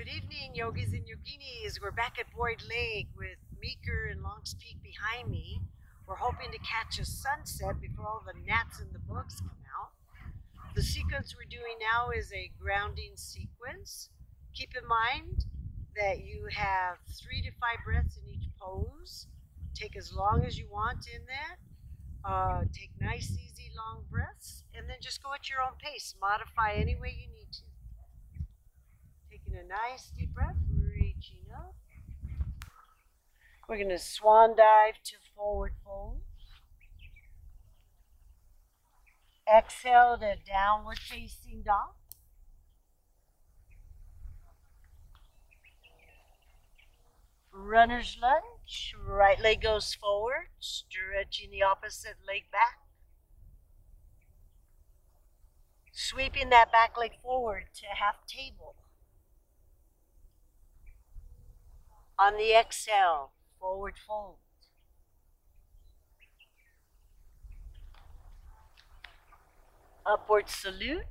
Good evening, yogis and yoginis. We're back at Boyd Lake with Meeker and Longs Peak behind me. We're hoping to catch a sunset before all the gnats and the bugs come out. The sequence we're doing now is a grounding sequence. Keep in mind that you have three to five breaths in each pose. Take as long as you want in that. Uh, take nice, easy, long breaths, and then just go at your own pace. Modify any way you need a nice deep breath, reaching up. We're going to swan dive to forward fold. Exhale to downward facing dog. Runner's lunge. Right leg goes forward, stretching the opposite leg back. Sweeping that back leg forward to half table. On the exhale, forward fold. Upward salute.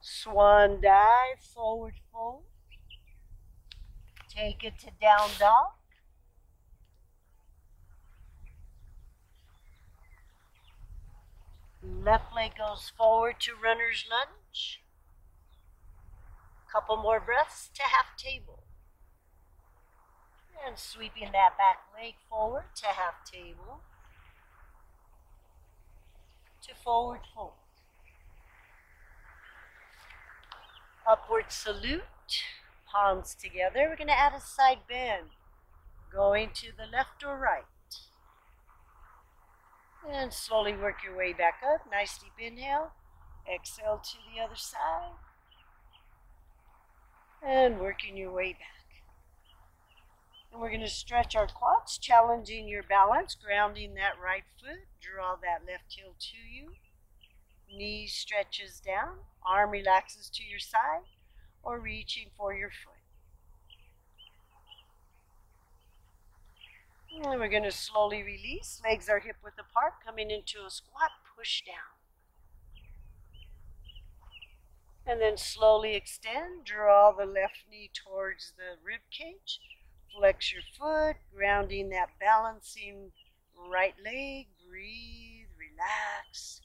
Swan dive, forward fold. Take it to down dog. Left leg goes forward to runner's lunge. Couple more breaths to half table. And sweeping that back leg forward to half table. To forward fold. Upward salute. Palms together. We're going to add a side bend. Going to the left or right. And slowly work your way back up. Nice deep inhale. Exhale to the other side. And working your way back. And we're going to stretch our quads, challenging your balance, grounding that right foot. Draw that left heel to you. Knee stretches down. Arm relaxes to your side or reaching for your foot. And we're going to slowly release. Legs are hip width apart, coming into a squat, push down. And then slowly extend. Draw the left knee towards the rib cage. Flex your foot, grounding that balancing right leg. Breathe, relax.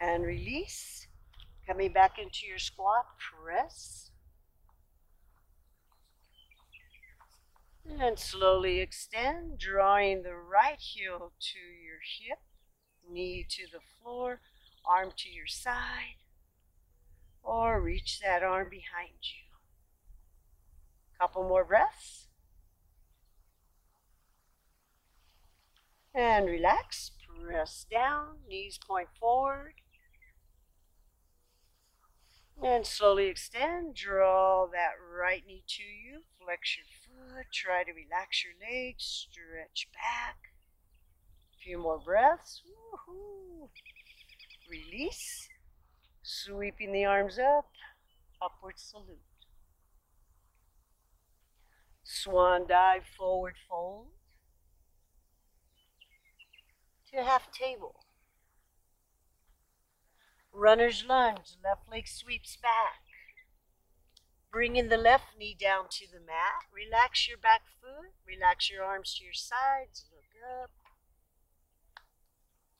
And release. Coming back into your squat, press. And slowly extend, drawing the right heel to your hip, knee to the floor, arm to your side, or reach that arm behind you. Couple more breaths. And relax, press down, knees point forward. And slowly extend, draw that right knee to you, flex your foot, try to relax your legs, stretch back. A few more breaths. Release, sweeping the arms up, upward salute. Swan dive, forward fold to half table. Runner's lunge, left leg sweeps back. Bringing the left knee down to the mat. Relax your back foot. Relax your arms to your sides. Look up.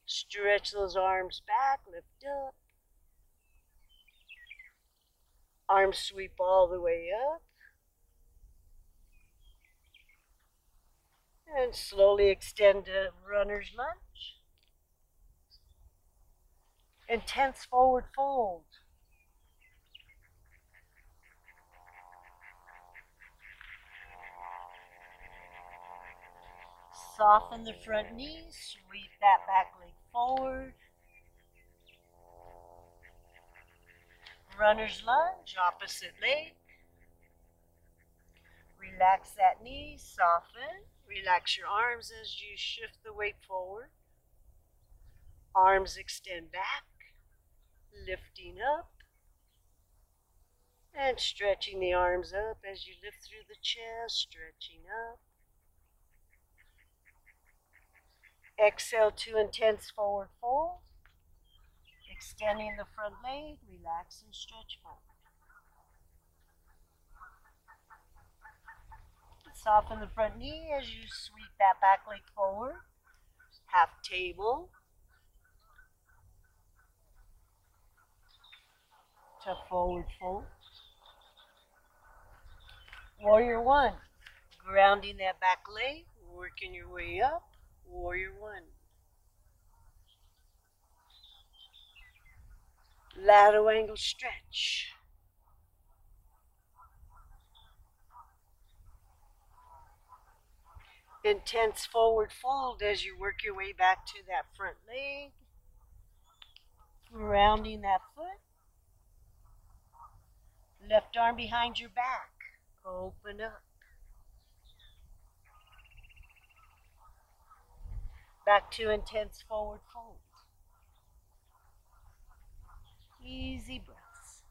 Stretch those arms back. Lift up. Arms sweep all the way up. And slowly extend to runner's lunge. Intense forward fold. Soften the front knee, sweep that back forward. Runner's lunge, opposite leg. Relax that knee, soften. Relax your arms as you shift the weight forward. Arms extend back, lifting up, and stretching the arms up as you lift through the chest, stretching up. Exhale to intense forward fold. Extending the front leg, relax and stretch forward. Soften the front knee as you sweep that back leg forward. Half table. To forward fold. Warrior one. Grounding that back leg, working your way up. Warrior one. Lateral angle stretch. Intense forward fold as you work your way back to that front leg. Rounding that foot. Left arm behind your back. Open up. Back to intense forward fold. Easy breaths.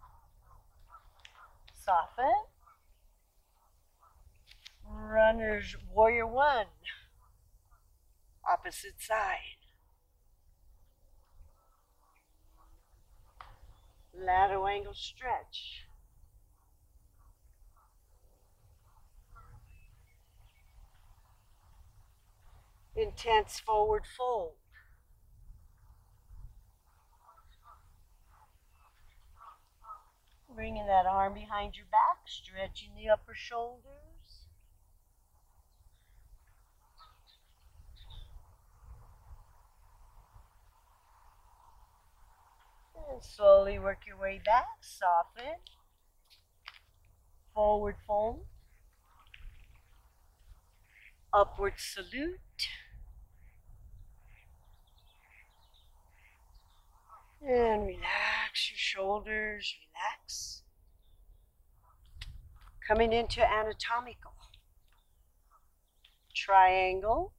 Soften. Runners, warrior one. Opposite side. Lateral angle stretch. Intense forward fold. Bringing that arm behind your back, stretching the upper shoulders. And slowly work your way back, soften. Forward fold. Upward salute. And relax your shoulders, relax. Coming into anatomical. Triangle.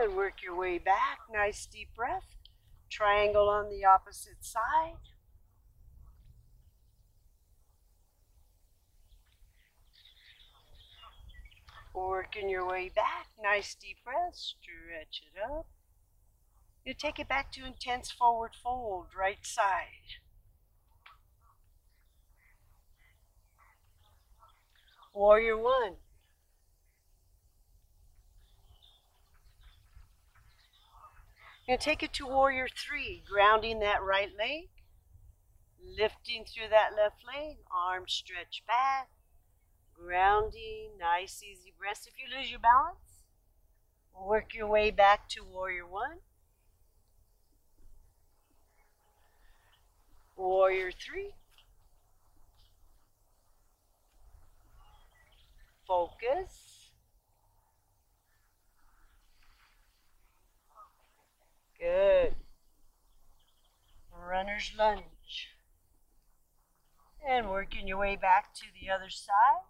And work your way back. Nice deep breath. Triangle on the opposite side. Working your way back. Nice deep breath. Stretch it up. You take it back to intense forward fold, right side. Warrior one. To take it to warrior three, grounding that right leg, lifting through that left leg, arms stretch back, grounding, nice easy breaths. If you lose your balance, work your way back to warrior one. Warrior three. Focus. Good. Runner's lunge. And working your way back to the other side.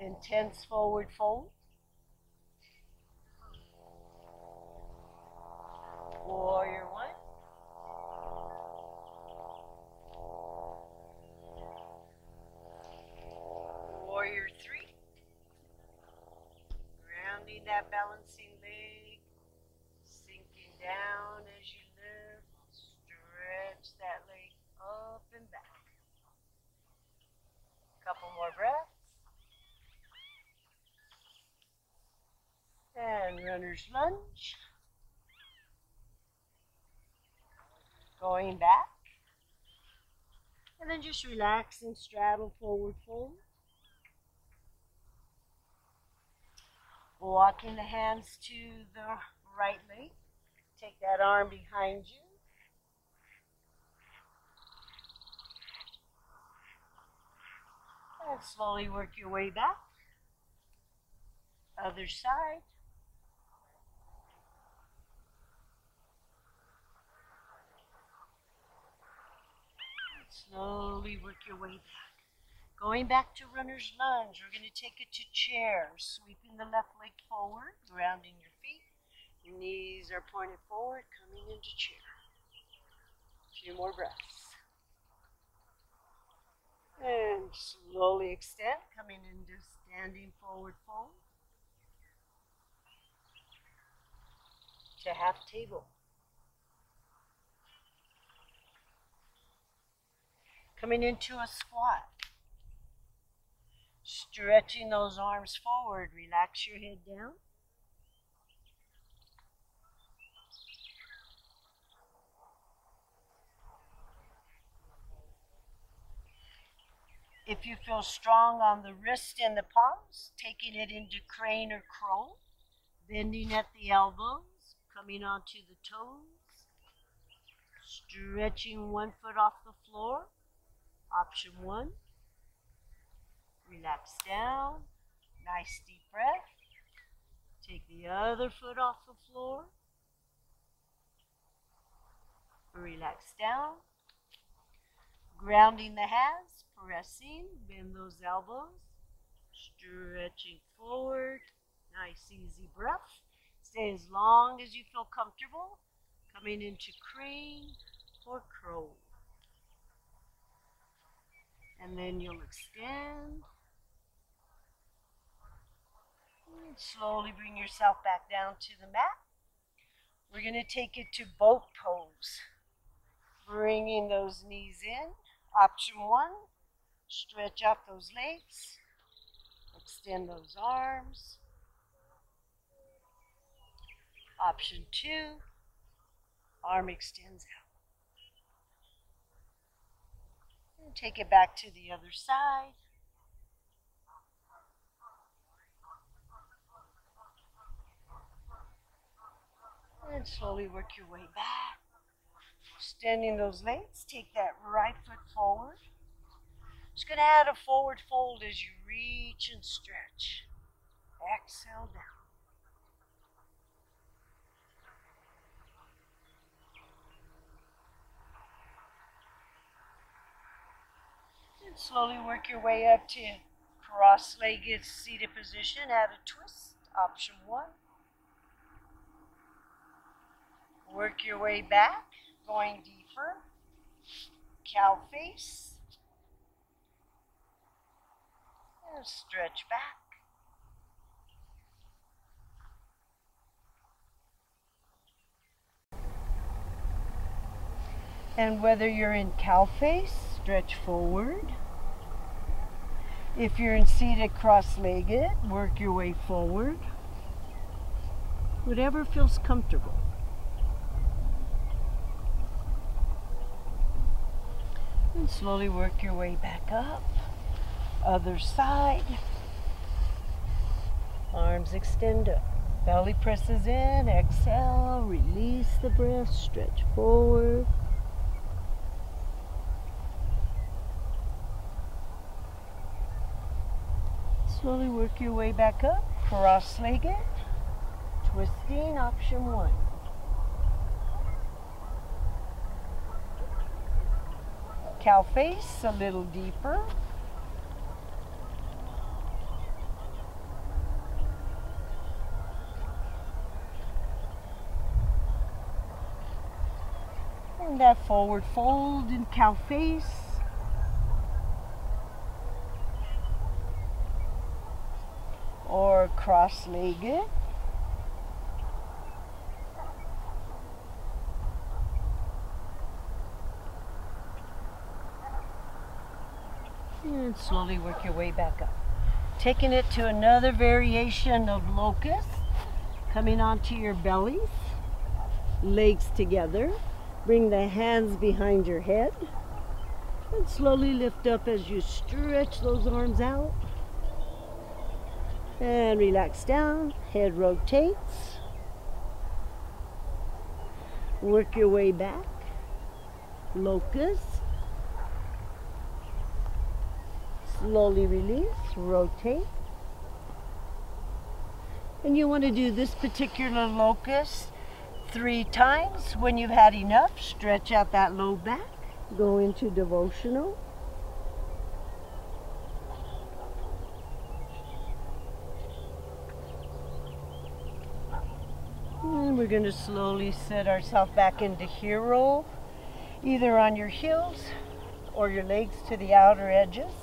Intense forward fold. Warrior one. Warrior three. Grounding that balancing leg. Sinking down as you lift. Stretch that leg up and back. Couple more breaths. And runner's lunge. Going back. And then just relax and straddle forward fold. Walking the hands to the right leg. Take that arm behind you. And slowly work your way back. Other side. Slowly work your way back. Going back to runner's lunge, we're going to take it to chair, sweeping the left leg forward, grounding your feet. Your knees are pointed forward, coming into chair. A few more breaths. And slowly extend, coming into standing forward fold. To half table. Coming into a squat. Stretching those arms forward. Relax your head down. If you feel strong on the wrist and the palms, taking it into crane or crow, bending at the elbows, coming onto the toes, stretching one foot off the floor. Option one. Relax down. Nice deep breath. Take the other foot off the floor. Relax down. Grounding the hands, pressing, bend those elbows, stretching forward. Nice easy breath. Stay as long as you feel comfortable. Coming into crane or crow. And then you'll extend. And slowly bring yourself back down to the mat. We're going to take it to boat pose. Bringing those knees in. Option one, stretch out those legs. Extend those arms. Option two, arm extends out. And take it back to the other side. And slowly work your way back. Extending those legs, take that right foot forward. Just going to add a forward fold as you reach and stretch. Exhale down. Slowly work your way up to cross-legged seated position. Add a twist. Option one. Work your way back, going deeper. Cow face. And stretch back. And whether you're in cow face, stretch forward. If you're in seated cross legged, work your way forward. Whatever feels comfortable. And slowly work your way back up. Other side. Arms extend up. Belly presses in. Exhale. Release the breath. Stretch forward. Slowly work your way back up. Cross legged. Twisting. Option one. cow face a little deeper. And that forward fold in cow face. Or cross-legged. And slowly work your way back up. Taking it to another variation of locust. Coming onto your bellies. Legs together. Bring the hands behind your head. And slowly lift up as you stretch those arms out. And relax down. Head rotates. Work your way back. locust. slowly release, rotate. And you want to do this particular locust three times. When you've had enough, stretch out that low back, go into devotional. And we're going to slowly set ourselves back into hero, either on your heels or your legs to the outer edges.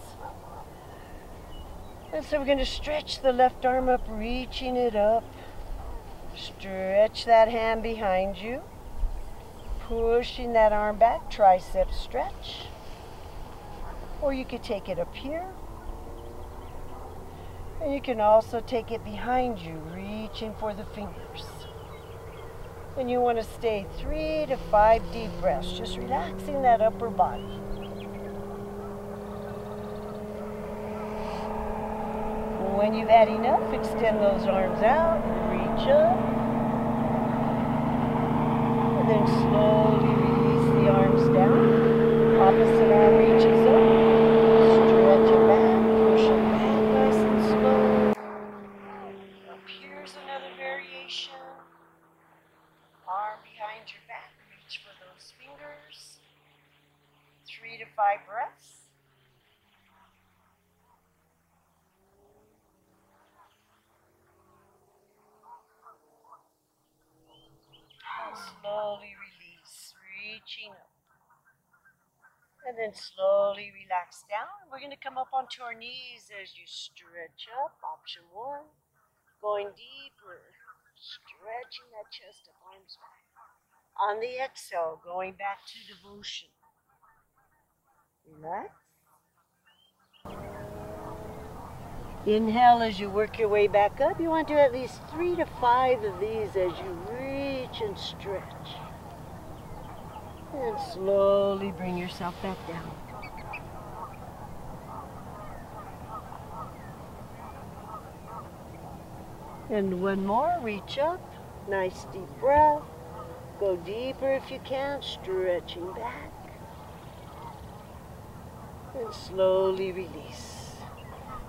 And so we're going to stretch the left arm up, reaching it up. Stretch that hand behind you. Pushing that arm back, tricep stretch. Or you could take it up here. And you can also take it behind you, reaching for the fingers. And you want to stay three to five deep breaths, just relaxing that upper body. When you've had enough, extend those arms out, reach up, and then slowly release the arms down. Opposite arm reaches up, stretch it back, push it back nice and slow. Up here's another variation. Arm behind your back, reach for those fingers. Three to five breaths. And slowly release, reaching up. And then slowly relax down. We're going to come up onto our knees as you stretch up. Option one. Going deeper. Stretching that chest up, arms back. On the exhale, going back to devotion. Relax. Inhale as you work your way back up. You want to do at least three to five of these as you reach and stretch. And slowly bring yourself back down. And one more, reach up. Nice deep breath. Go deeper if you can, stretching back. And slowly release.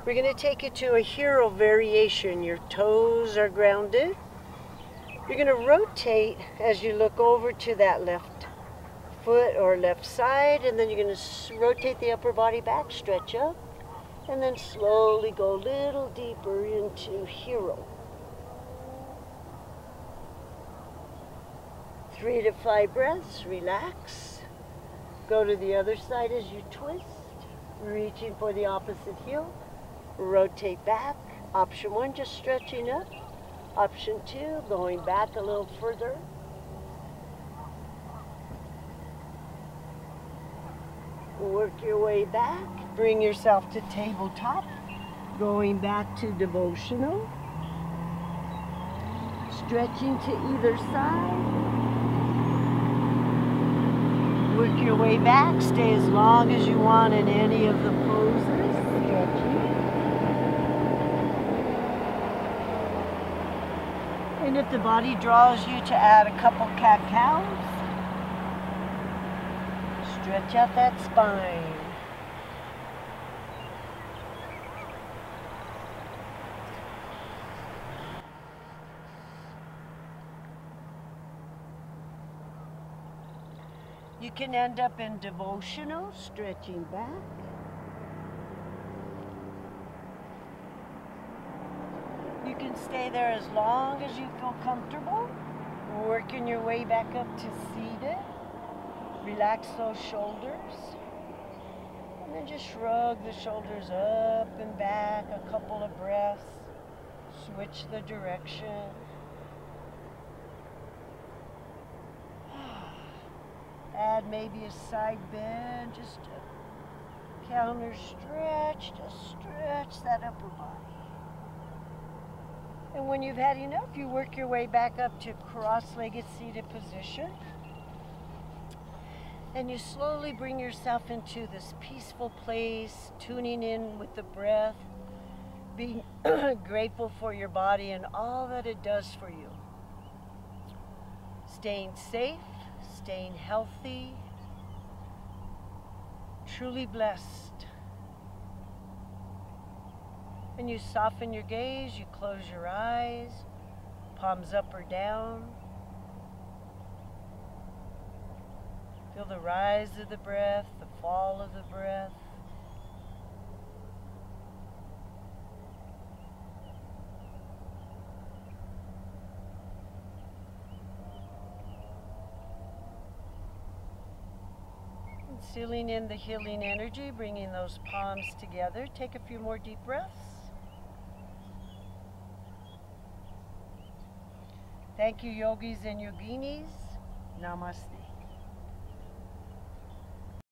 We're going to take it to a hero variation. Your toes are grounded. You're going to rotate as you look over to that left foot or left side, and then you're going to rotate the upper body back, stretch up, and then slowly go a little deeper into hero. Three to five breaths, relax. Go to the other side as you twist, reaching for the opposite heel. Rotate back. Option one, just stretching up. Option two, going back a little further. Work your way back. Bring yourself to tabletop. Going back to devotional. Stretching to either side. Work your way back. Stay as long as you want in any of the poses. And if the body draws you to add a couple cat cows, stretch out that spine. You can end up in devotional, stretching back. You can stay there as long as you feel comfortable. Working your way back up to seated. Relax those shoulders. And then just shrug the shoulders up and back a couple of breaths. Switch the direction. Add maybe a side bend, just a counter stretch to stretch that upper body. And when you've had enough, you work your way back up to cross-legged seated position. And you slowly bring yourself into this peaceful place, tuning in with the breath, being grateful for your body and all that it does for you. Staying safe, staying healthy, truly blessed. And you soften your gaze, you close your eyes, palms up or down. Feel the rise of the breath, the fall of the breath. And Sealing in the healing energy, bringing those palms together. Take a few more deep breaths. Thank you, yogis and yoginis. Namaste.